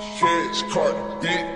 Shit's caught bitch.